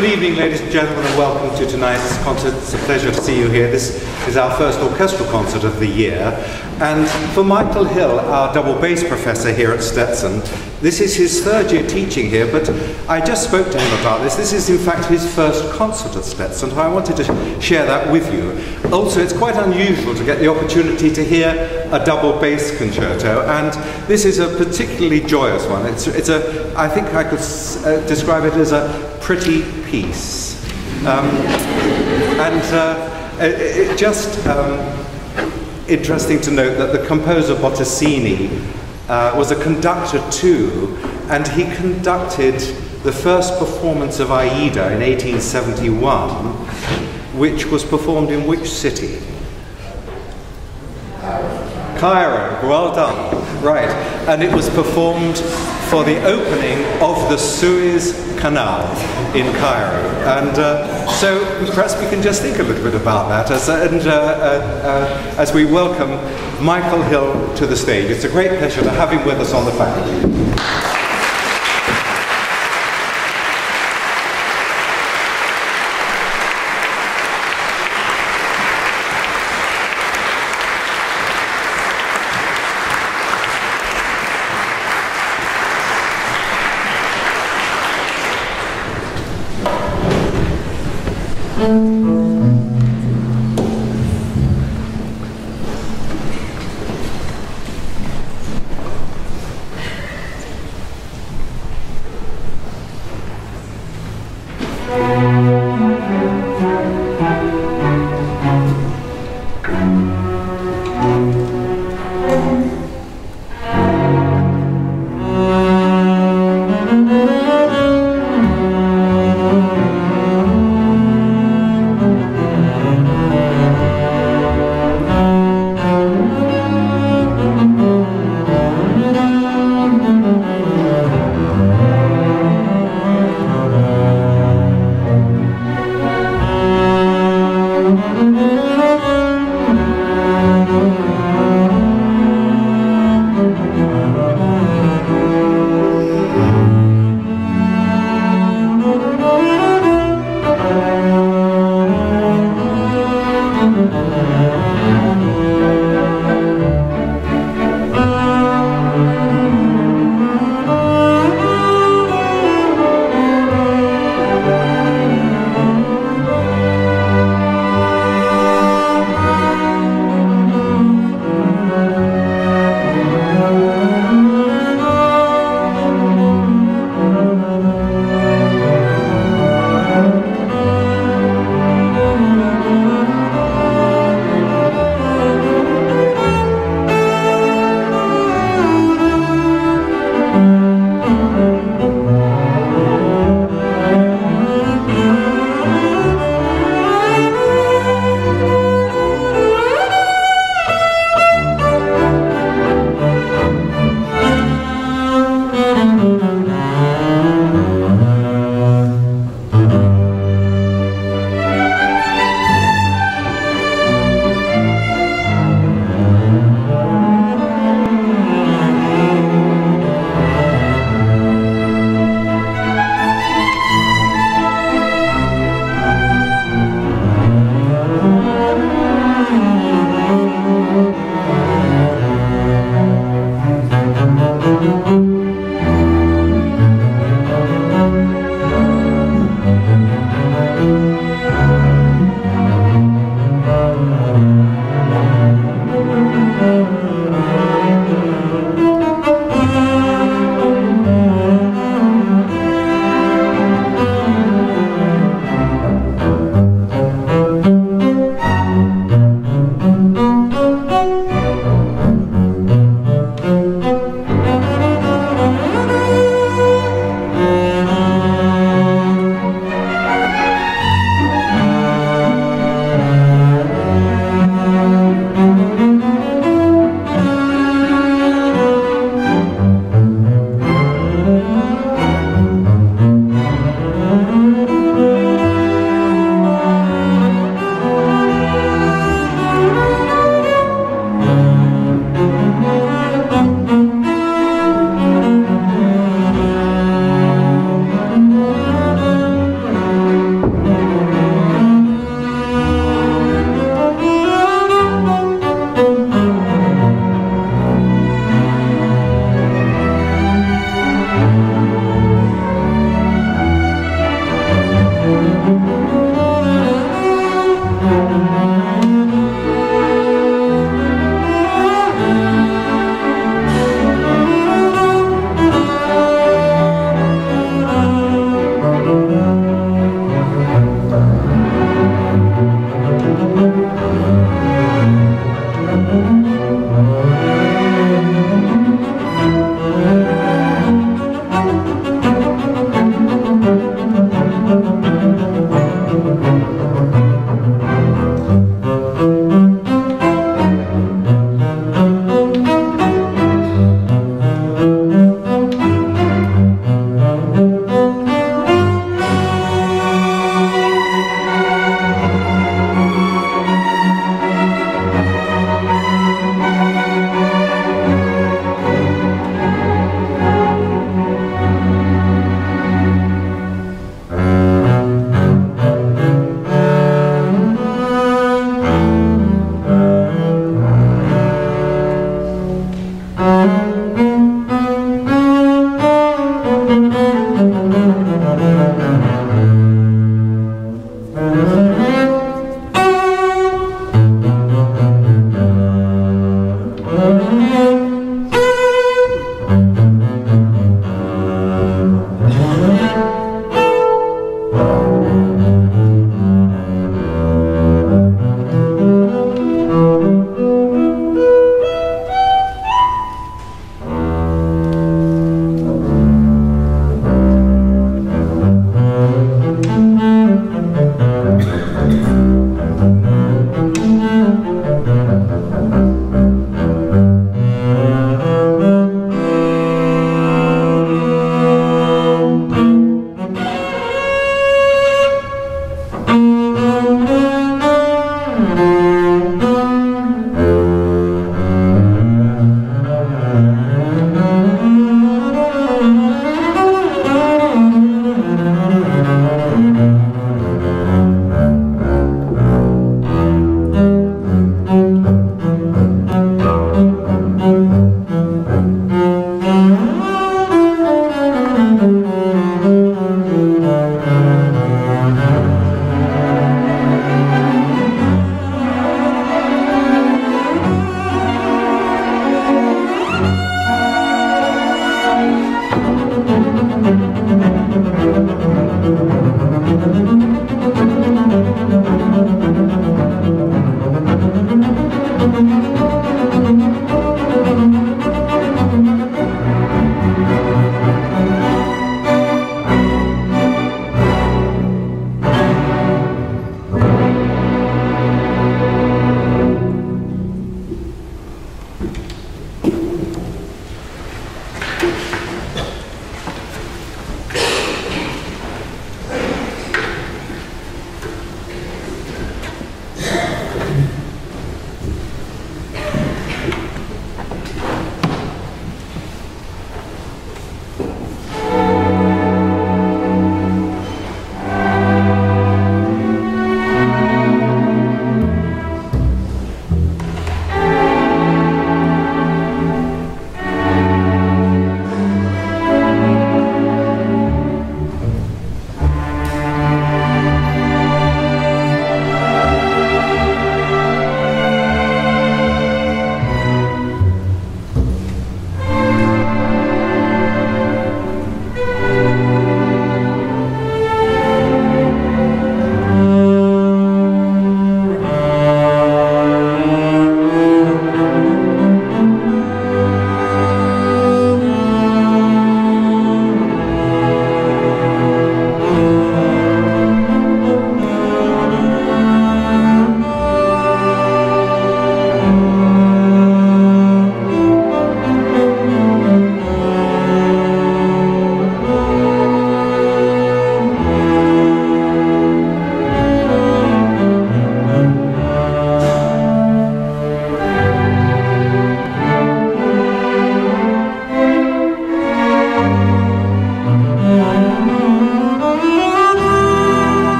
Good evening, ladies and gentlemen, and welcome to tonight's concert. It's a pleasure to see you here. This is our first orchestral concert of the year. And for Michael Hill, our double bass professor here at Stetson, this is his third year teaching here, but I just spoke to him about this. This is, in fact, his first concert at Stetson, so I wanted to share that with you. Also, it's quite unusual to get the opportunity to hear a double bass concerto, and this is a particularly joyous one. It's, it's a, I think I could uh, describe it as a pretty piece. Um, and uh, it, it, just um, interesting to note that the composer Bottesini uh, was a conductor too, and he conducted the first performance of Aida in 1871, which was performed in which city? Cairo, well done. Right, and it was performed for the opening of the Suez Canal in Cairo. And uh, so perhaps we can just think a little bit about that as, and, uh, uh, uh, as we welcome Michael Hill to the stage. It's a great pleasure to have him with us on the faculty.